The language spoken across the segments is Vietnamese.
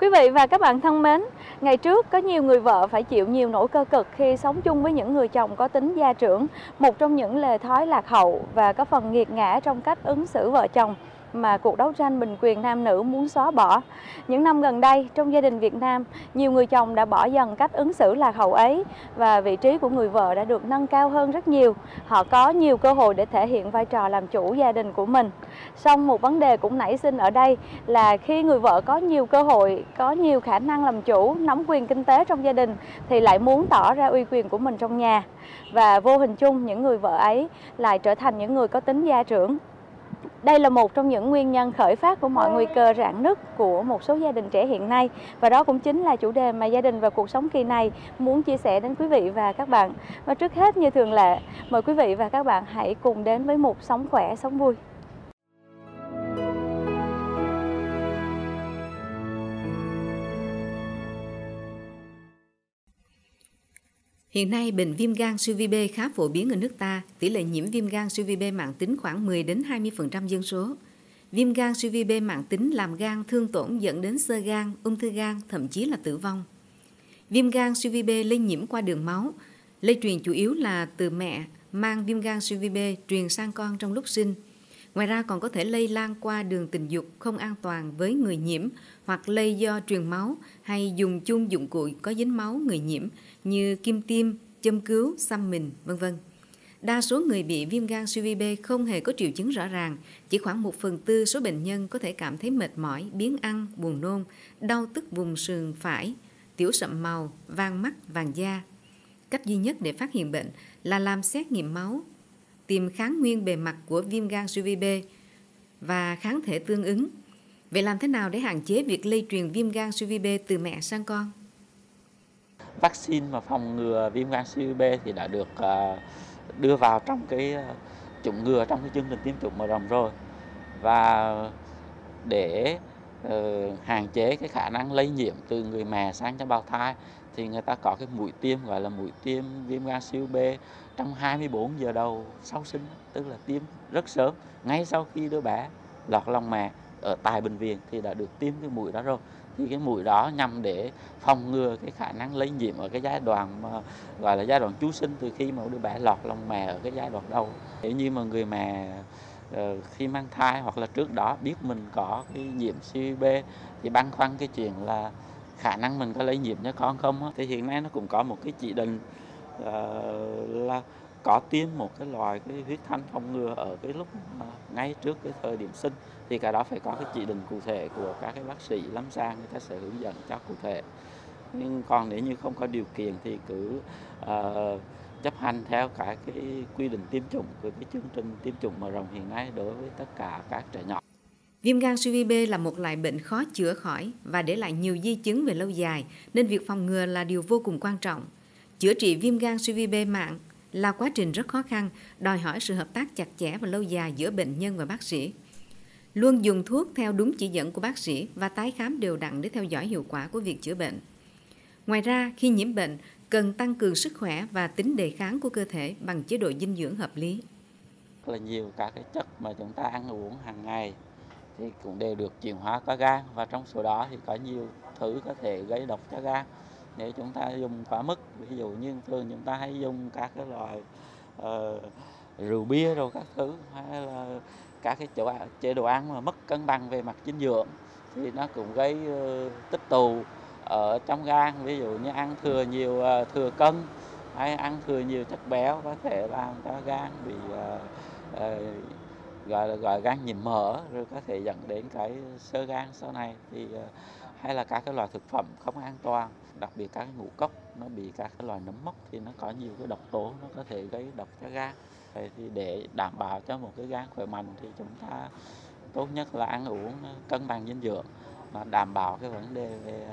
Quý vị và các bạn thân mến, ngày trước có nhiều người vợ phải chịu nhiều nỗi cơ cực khi sống chung với những người chồng có tính gia trưởng, một trong những lề thói lạc hậu và có phần nghiệt ngã trong cách ứng xử vợ chồng mà cuộc đấu tranh bình quyền nam nữ muốn xóa bỏ. Những năm gần đây, trong gia đình Việt Nam, nhiều người chồng đã bỏ dần cách ứng xử lạc hậu ấy và vị trí của người vợ đã được nâng cao hơn rất nhiều. Họ có nhiều cơ hội để thể hiện vai trò làm chủ gia đình của mình. Song một vấn đề cũng nảy sinh ở đây là khi người vợ có nhiều cơ hội, có nhiều khả năng làm chủ, nắm quyền kinh tế trong gia đình thì lại muốn tỏ ra uy quyền của mình trong nhà. Và vô hình chung những người vợ ấy lại trở thành những người có tính gia trưởng, đây là một trong những nguyên nhân khởi phát của mọi nguy cơ rạn nứt của một số gia đình trẻ hiện nay và đó cũng chính là chủ đề mà gia đình và cuộc sống kỳ này muốn chia sẻ đến quý vị và các bạn. Và trước hết như thường lệ, mời quý vị và các bạn hãy cùng đến với một sống khỏe, sống vui. Hiện nay, bệnh viêm gan siêu vi B khá phổ biến ở nước ta, tỷ lệ nhiễm viêm gan siêu vi B mạng tính khoảng 10 đến 20% dân số. Viêm gan siêu vi B mạng tính làm gan thương tổn dẫn đến sơ gan, ung thư gan, thậm chí là tử vong. Viêm gan siêu vi B lây nhiễm qua đường máu, lây truyền chủ yếu là từ mẹ mang viêm gan siêu vi B truyền sang con trong lúc sinh. Ngoài ra còn có thể lây lan qua đường tình dục không an toàn với người nhiễm hoặc lây do truyền máu hay dùng chung dụng cụ có dính máu người nhiễm như kim tiêm, châm cứu, xăm mình, vân vân. Đa số người bị viêm gan siêu vi B không hề có triệu chứng rõ ràng, chỉ khoảng 1 phần tư số bệnh nhân có thể cảm thấy mệt mỏi, biến ăn, buồn nôn, đau tức vùng sườn phải, tiểu sậm màu, vàng mắt, vàng da. Cách duy nhất để phát hiện bệnh là làm xét nghiệm máu, tìm kháng nguyên bề mặt của viêm gan siêu vi B và kháng thể tương ứng. Vậy làm thế nào để hạn chế việc lây truyền viêm gan siêu vi B từ mẹ sang con? vaccine mà phòng ngừa viêm gan siêu B thì đã được à, đưa vào trong cái à, chủng ngừa, trong cái chương trình tiêm chủng mở rộng rồi và để Ờ, hạn chế cái khả năng lây nhiễm từ người mẹ sang cho bào thai, thì người ta có cái mũi tiêm, gọi là mũi tiêm viêm gan siêu B trong 24 giờ đầu sau sinh, tức là tiêm rất sớm, ngay sau khi đứa bé lọt lòng mẹ ở tại bệnh viện thì đã được tiêm cái mũi đó rồi. Thì cái mũi đó nhằm để phòng ngừa cái khả năng lây nhiễm ở cái giai đoạn mà, gọi là giai đoạn chú sinh từ khi mà đứa bé lọt lòng mẹ ở cái giai đoạn đầu. Nếu như mà người mẹ Ờ, khi mang thai hoặc là trước đó biết mình có cái nhiễm CUB thì băn khoăn cái chuyện là khả năng mình có lây nhiễm cho con không thì hiện nay nó cũng có một cái chỉ định ờ, là có tiêm một cái loại cái huyết thanh phòng ngừa ở cái lúc ngay trước cái thời điểm sinh. Thì cái đó phải có cái chỉ định cụ thể của các cái bác sĩ lâm sàng người ta sẽ hướng dẫn cho cụ thể. Nhưng còn nếu như không có điều kiện thì cứ uh, chấp hành theo cả cái quy định tiêm chủng của cái chương trình tiêm chủng mở rộng hiện nay đối với tất cả các trẻ nhỏ. Viêm gan siêu vi B là một loại bệnh khó chữa khỏi và để lại nhiều di chứng về lâu dài nên việc phòng ngừa là điều vô cùng quan trọng. Chữa trị viêm gan siêu vi B mạng là quá trình rất khó khăn, đòi hỏi sự hợp tác chặt chẽ và lâu dài giữa bệnh nhân và bác sĩ. Luôn dùng thuốc theo đúng chỉ dẫn của bác sĩ và tái khám đều đặn để theo dõi hiệu quả của việc chữa bệnh. Ngoài ra, khi nhiễm bệnh, cần tăng cường sức khỏe và tính đề kháng của cơ thể bằng chế độ dinh dưỡng hợp lý. Là nhiều các cái chất mà chúng ta ăn uống hàng ngày thì cũng đều được chuyển hóa qua gan và trong số đó thì có nhiều thứ có thể gây độc cho gan nếu chúng ta dùng quá mức ví dụ như thường chúng ta hay dùng các cái loại uh, rượu bia rồi các thứ hay là các cái chỗ chế độ ăn mà mất cân bằng về mặt dinh dưỡng thì nó cũng gây uh, tích tụ ở trong gan ví dụ như ăn thừa nhiều uh, thừa cân hay ăn thừa nhiều chất béo có thể làm cho gan bị uh, uh, gọi là gọi gan nhiễm mỡ rồi có thể dẫn đến cái sơ gan sau này. Thì uh, hay là các cái loại thực phẩm không an toàn đặc biệt các cái ngũ cốc nó bị các cái loại nấm mốc thì nó có nhiều cái độc tố nó có thể gây độc cho gan. Vậy thì để đảm bảo cho một cái gan khỏe mạnh thì chúng ta tốt nhất là ăn uống cân bằng dinh dưỡng và đảm bảo cái vấn đề về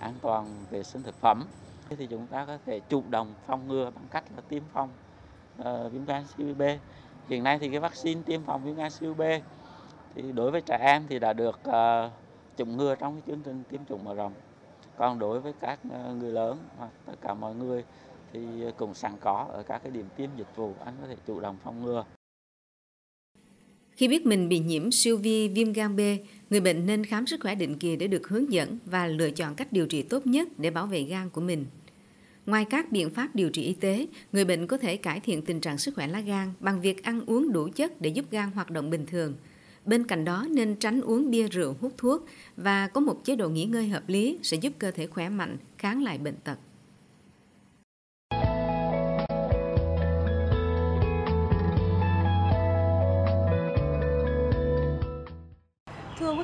an toàn vệ sinh thực phẩm. Thì chúng ta có thể chủ động phòng ngừa bằng cách là tiêm phòng uh, viêm gan siêu B hiện nay thì cái vaccine tiêm phòng viêm gan siêu B thì đối với trẻ em thì đã được uh, chủng ngừa trong cái chương trình tiêm chủng mở rộng. Còn đối với các ờ, người lớn hoặc tất cả mọi người thì cũng sẵn có ở các cái điểm tiêm dịch vụ anh có thể chủ động phòng ngừa. Khi biết mình bị nhiễm siêu vi viêm gan B, người bệnh nên khám sức khỏe định kỳ để được hướng dẫn và lựa chọn cách điều trị tốt nhất để bảo vệ gan của mình. Ngoài các biện pháp điều trị y tế, người bệnh có thể cải thiện tình trạng sức khỏe lá gan bằng việc ăn uống đủ chất để giúp gan hoạt động bình thường. Bên cạnh đó nên tránh uống bia rượu, hút thuốc và có một chế độ nghỉ ngơi hợp lý sẽ giúp cơ thể khỏe mạnh, kháng lại bệnh tật.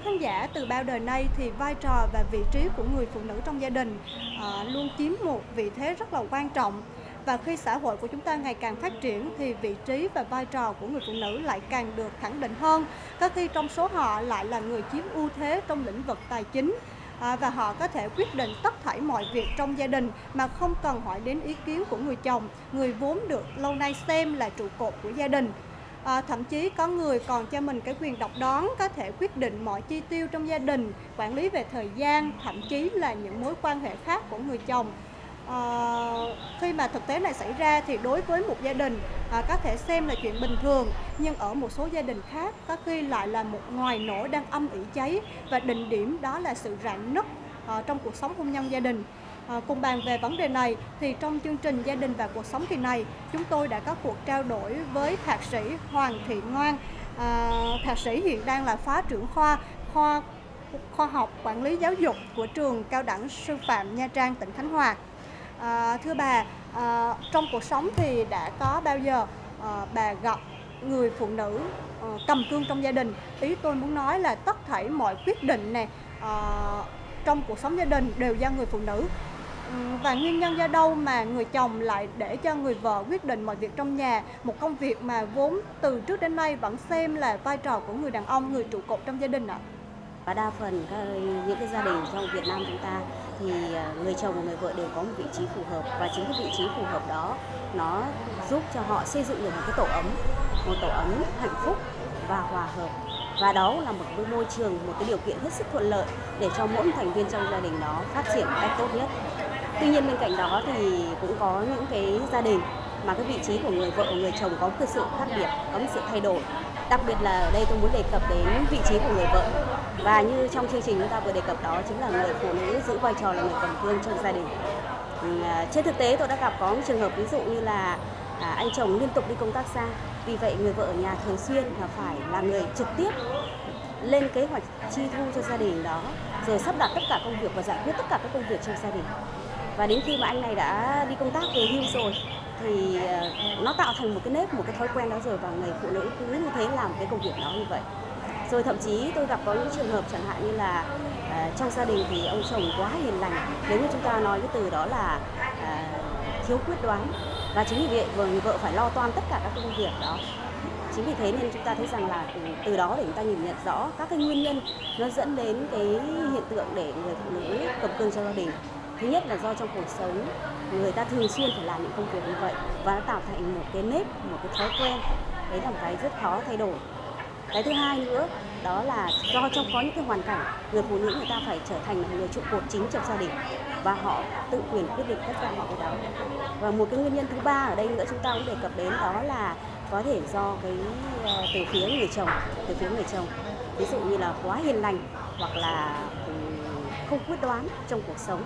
Khán giả, từ bao đời nay thì vai trò và vị trí của người phụ nữ trong gia đình uh, luôn chiếm một vị thế rất là quan trọng. Và khi xã hội của chúng ta ngày càng phát triển thì vị trí và vai trò của người phụ nữ lại càng được khẳng định hơn. Có khi trong số họ lại là người chiếm ưu thế trong lĩnh vực tài chính, à, và họ có thể quyết định tất thảy mọi việc trong gia đình mà không cần hỏi đến ý kiến của người chồng, người vốn được lâu nay xem là trụ cột của gia đình. À, thậm chí có người còn cho mình cái quyền độc đoán có thể quyết định mọi chi tiêu trong gia đình, quản lý về thời gian, thậm chí là những mối quan hệ khác của người chồng. À, khi mà thực tế này xảy ra thì đối với một gia đình à, có thể xem là chuyện bình thường nhưng ở một số gia đình khác có khi lại là một ngòi nổ đang âm ỉ cháy và định điểm đó là sự rạn nứt à, trong cuộc sống hôn nhân gia đình À, cùng bàn về vấn đề này thì trong chương trình Gia đình và cuộc sống kỳ này chúng tôi đã có cuộc trao đổi với thạc sĩ Hoàng Thị Ngoan. À, thạc sĩ hiện đang là phó trưởng khoa khoa khoa học quản lý giáo dục của trường cao đẳng sư phạm Nha Trang tỉnh Khánh Hòa. À, thưa bà, à, trong cuộc sống thì đã có bao giờ à, bà gặp người phụ nữ à, cầm cương trong gia đình? Ý tôi muốn nói là tất thảy mọi quyết định này à, trong cuộc sống gia đình đều do người phụ nữ và nguyên nhân do đâu mà người chồng lại để cho người vợ quyết định mọi việc trong nhà? Một công việc mà vốn từ trước đến nay vẫn xem là vai trò của người đàn ông người trụ cột trong gia đình ạ. Và đa phần các, những cái gia đình trong Việt Nam chúng ta thì à, người chồng và người vợ đều có một vị trí phù hợp. Và chính cái vị trí phù hợp đó nó giúp cho họ xây dựng được một cái tổ ấm một tổ ấm hạnh phúc và hòa hợp. Và đó là một cái môi trường một cái điều kiện hết sức thuận lợi để cho mỗi thành viên trong gia đình đó phát triển một cách tốt nhất tuy nhiên bên cạnh đó thì cũng có những cái gia đình mà cái vị trí của người vợ của người chồng có cái sự khác biệt có một sự thay đổi. Đặc biệt là ở đây tôi muốn đề cập đến vị trí của người vợ. Và như trong chương trình chúng ta vừa đề cập đó chính là người phụ nữ giữ vai trò là người cầm cương trong gia đình. Ừ, à, trên thực tế tôi đã gặp có một trường hợp ví dụ như là à, anh chồng liên tục đi công tác xa. Vì vậy người vợ ở nhà thường xuyên là phải là người trực tiếp lên kế hoạch chi thu cho gia đình đó rồi sắp đặt tất cả công việc và giải quyết tất cả các công việc trong gia đình và đến khi mà anh này đã đi công tác về hưu rồi thì ờ, nó tạo thành một cái nếp một cái thói quen đó rồi và người phụ nữ cứ như thế làm cái công việc đó như vậy. Rồi thậm chí tôi gặp có những trường hợp chẳng hạn như là uh, trong gia đình thì ông chồng quá hiền lành. Nếu như chúng ta nói cái từ đó là uh, thiếu quyết đoán. Và chính vì vậy vợ người vợ phải lo toan tất cả các công việc đó. Chính vì thế nên chúng ta thấy rằng là từ, từ đó để chúng ta nhìn nhận rõ các cái nguyên nhân nó dẫn đến cái hiện tượng để người phụ nữ cầm cương trong gia đình thứ nhất là do trong cuộc sống, người ta thường xuyên phải làm những công việc như vậy và nó tạo thành một cái nếp, một cái thói quen. Đấy là một cái rất khó thay đổi. Cái thứ hai nữa, đó là do trong có những cái hoàn cảnh, người phụ nữ người ta phải trở thành người trụ cột chính trong gia đình và họ tự quyền quyết định tất cả mọi cái đó. Và một cái nguyên nhân thứ ba ở đây nữa chúng ta cũng đề cập đến, đó là có thể do cái ờ, từ phía người chồng, từ phía người chồng. Ví dụ như là quá hiền lành hoặc là ừ, không quyết đoán trong cuộc sống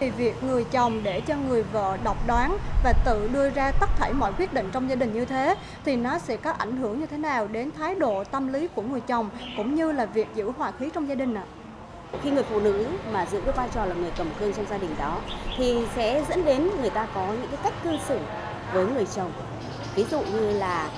thì việc người chồng để cho người vợ độc đoán và tự đưa ra tất thảy mọi quyết định trong gia đình như thế, thì nó sẽ có ảnh hưởng như thế nào đến thái độ tâm lý của người chồng cũng như là việc giữ hòa khí trong gia đình ạ? À? khi người phụ nữ mà giữ cái vai trò là người cầm cương trong gia đình đó, thì sẽ dẫn đến người ta có những cái cách cư xử với người chồng ví dụ như là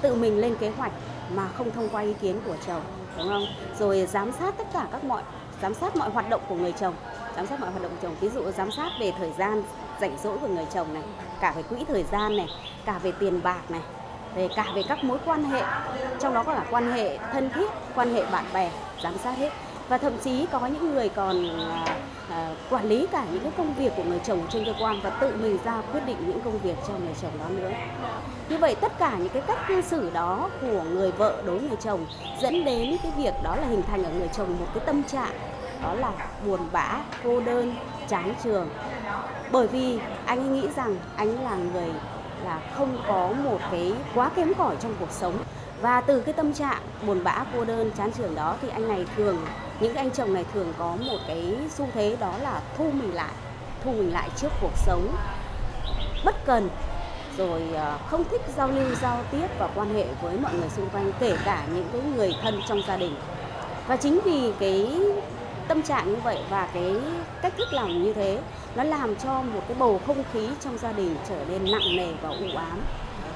tự mình lên kế hoạch mà không thông qua ý kiến của chồng, đúng không rồi giám sát tất cả các mọi, giám sát mọi hoạt động của người chồng giám sát mọi hoạt động của chồng ví dụ giám sát về thời gian rảnh rỗi của người chồng này cả về quỹ thời gian này cả về tiền bạc này về cả về các mối quan hệ. Trong đó có cả quan hệ thân thiết quan hệ bạn bè giám sát hết. Và thậm chí có những người còn à, à, quản lý cả những cái công việc của người chồng trên cơ quan và tự mình ra quyết định những công việc cho người chồng đó nữa. Như vậy tất cả những cái cách cư xử đó của người vợ đối với người chồng dẫn đến cái việc đó là hình thành ở người chồng một cái tâm trạng đó là buồn bã, cô đơn, chán trường bởi vì anh ấy nghĩ rằng anh là người là không có một cái quá kém cỏi trong cuộc sống. Và từ cái tâm trạng buồn bã, cô đơn, chán trường đó thì anh này thường, những anh chồng này thường có một cái xu thế đó là thu mình lại, thu mình lại trước cuộc sống bất cần. Rồi ờ, không thích giao lưu, giao tiếp và quan hệ với mọi người xung quanh, kể cả những cái người thân trong gia đình. Và chính vì cái tâm trạng như vậy và cái cách thức làm như thế, nó làm cho một cái bầu không khí trong gia đình trở nên nặng nề và u ám.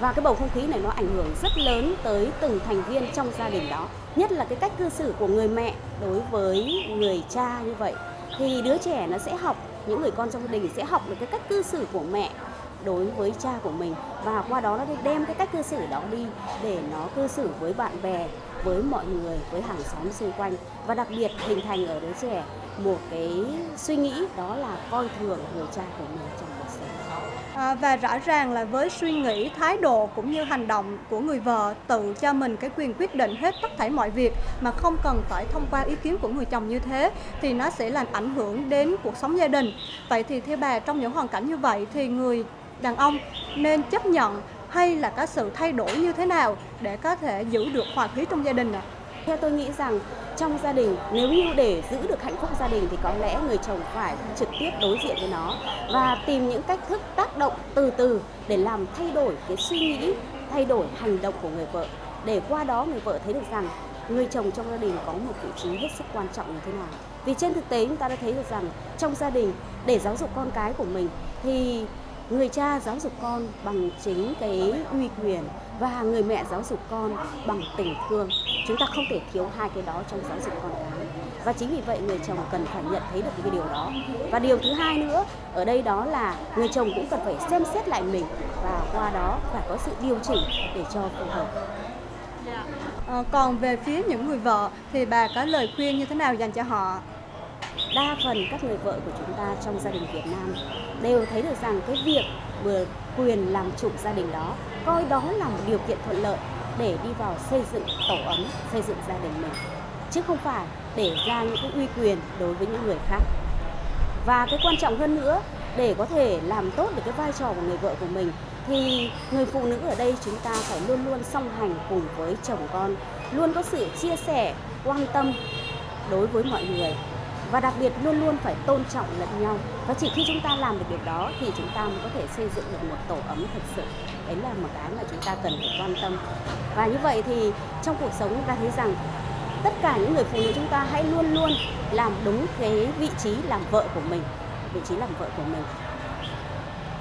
Và cái bầu không khí này nó ảnh hưởng rất lớn tới từng thành viên trong gia đình đó, nhất là cái cách cư xử của người mẹ đối với người cha như vậy. Thì đứa trẻ nó sẽ học, những người con trong gia đình sẽ học được cái cách cư xử của mẹ đối với cha của mình và qua đó nó đem cái cách cư xử đó đi để nó cư xử với bạn bè với mọi người với hàng xóm xung quanh. Và đặc biệt hình thành ở đứa trẻ một cái suy nghĩ đó là coi thường người cha của mình trong cuộc sống. À, và rõ ràng là với suy nghĩ, thái độ cũng như hành động của người vợ tự cho mình cái quyền quyết định hết tất thảy mọi việc mà không cần phải thông qua ý kiến của người chồng như thế thì nó sẽ làm ảnh hưởng đến cuộc sống gia đình. Vậy thì theo bà trong những hoàn cảnh như vậy thì người đàn ông nên chấp nhận hay là có sự thay đổi như thế nào? Để có thể giữ được hòa khí trong gia đình ạ? Theo tôi nghĩ rằng trong gia đình nếu như để giữ được hạnh phúc gia đình thì có lẽ người chồng phải trực tiếp đối diện với nó và tìm những cách thức tác động từ từ để làm thay đổi cái suy nghĩ, thay đổi hành động của người vợ để qua đó người vợ thấy được rằng người chồng trong gia đình có một vị trí hết sức quan trọng như thế nào. Vì trên thực tế chúng ta đã thấy được rằng trong gia đình để giáo dục con cái của mình thì người cha giáo dục con bằng chính cái uy quyền và người mẹ giáo dục con bằng tình thương. Chúng ta không thể thiếu hai cái đó trong giáo dục con cái. Và chính vì vậy người chồng cần phải nhận thấy được cái điều đó. Và điều thứ hai nữa ở đây đó là người chồng cũng cần phải xem xét lại mình và qua đó phải có sự điều chỉnh để cho phù hợp. À, còn về phía những người vợ thì bà có lời khuyên như thế nào dành cho họ? Đa phần các người vợ của chúng ta trong gia đình Việt Nam đều thấy được rằng cái việc vừa quyền làm chủ gia đình đó coi đó là một điều kiện thuận lợi để đi vào xây dựng tổ ấm, xây dựng gia đình mình chứ không phải để ra những cái uy quyền đối với những người khác. Và cái quan trọng hơn nữa để có thể làm tốt được cái vai trò của người vợ của mình thì người phụ nữ ở đây chúng ta phải luôn luôn song hành cùng với chồng con, luôn có sự chia sẻ, quan tâm đối với mọi người và đặc biệt luôn luôn phải tôn trọng lẫn nhau. Và chỉ khi chúng ta làm được điều đó thì chúng ta mới có thể xây dựng được một tổ ấm thực sự. Đấy là một cái mà chúng ta cần phải quan tâm. Và như vậy thì trong cuộc sống chúng ta thấy rằng tất cả những người phụ nữ chúng ta hãy luôn luôn làm đúng cái vị trí làm vợ của mình. Vị trí làm vợ của mình.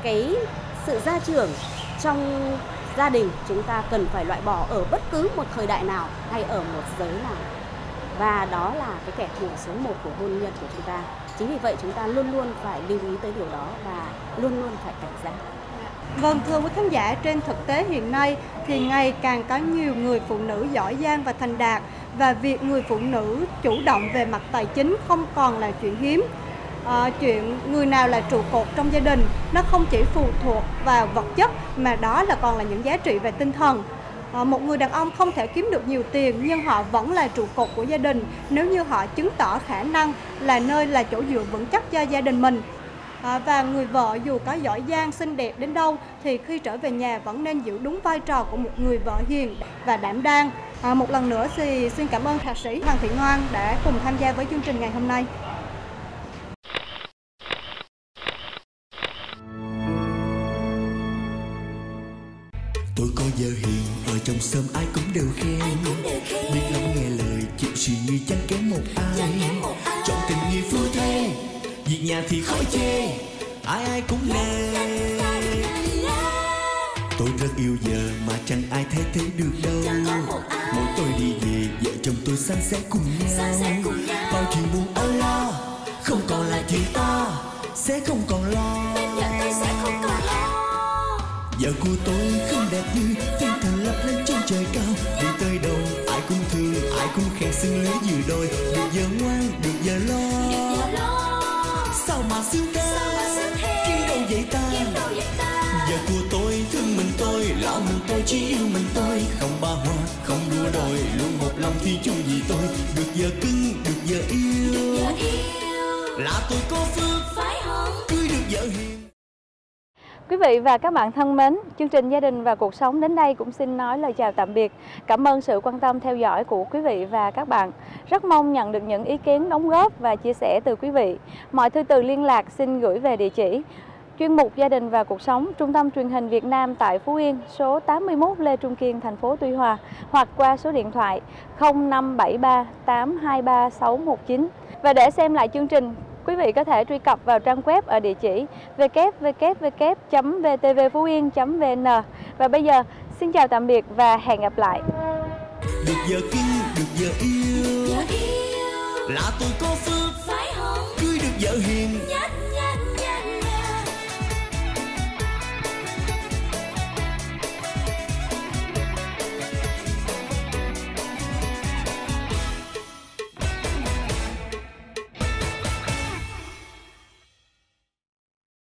Cái sự gia trưởng trong gia đình chúng ta cần phải loại bỏ ở bất cứ một thời đại nào hay ở một giới nào và đó là cái kẻ thù số một của hôn nhân của chúng ta. Chính vì vậy chúng ta luôn luôn phải lưu ý tới điều đó và luôn luôn phải cảnh giác. Vâng, thưa quý khán giả, trên thực tế hiện nay thì ngày càng có nhiều người phụ nữ giỏi giang và thành đạt và việc người phụ nữ chủ động về mặt tài chính không còn là chuyện hiếm. À, chuyện người nào là trụ cột trong gia đình nó không chỉ phụ thuộc vào vật chất mà đó là còn là những giá trị về tinh thần. Ờ, một người đàn ông không thể kiếm được nhiều tiền nhưng họ vẫn là trụ cột của gia đình. Nếu như họ chứng tỏ khả năng là nơi là chỗ dựa vững chắc cho gia đình mình. À, và người vợ dù có giỏi giang xinh đẹp đến đâu thì khi trở về nhà vẫn nên giữ đúng vai trò của một người vợ hiền và đảm đang. À, một lần nữa thì xin cảm ơn thạc sĩ Hoàng Thị Ngoan đã cùng tham gia với chương trình ngày hôm nay. Tôi có giờ hiền ở trong sớm ai cũng đều khen. Biết lắng nghe lời chịu suy nghĩ chẳng kém một ai. Chọn tình nghĩa phu thê việc nhà thì khỏi chê. Ai ai cũng nề tôi rất yêu giờ mà chẳng ai thay thế được đâu. Mỗi tôi đi về vợ chồng tôi san sẻ cùng nhau. Bao chuyện buồn âu lo không còn là chuyện to. Sẽ không còn lo. Vợ của tôi không cũng khen xưng lấy vừa đôi. Được giờ ngoan được giờ lo. Sao mà siêu ca Khi đâu vậy ta? Vợ của tôi thương mình tôi lo mình tôi chỉ yêu mình tôi. Không ba hoa không đua đòi Luôn một lòng thi chung vì tôi. Được giờ cưng được giờ yêu. Là tôi có phước. Phải không Quý vị và các bạn thân mến, chương trình Gia đình và cuộc sống đến đây cũng xin nói lời chào tạm biệt. Cảm ơn sự quan tâm theo dõi của quý vị và các bạn. Rất mong nhận được những ý kiến đóng góp và chia sẻ từ quý vị. Mọi thư từ liên lạc xin gửi về địa chỉ chuyên mục Gia đình và cuộc sống Trung tâm truyền hình Việt Nam tại Phú Yên, số 81 Lê Trung Kiên, thành phố Tuy Hòa hoặc qua số điện thoại 0573 823 619. Và để xem lại chương trình, quý vị có thể truy cập vào trang web ở địa chỉ www.vtvphuyen.vn. Và bây giờ, xin chào tạm biệt và hẹn gặp lại. được giờ kinh được giờ yêu. Là tôi có phước. Phải không? Cưới được vợ hiền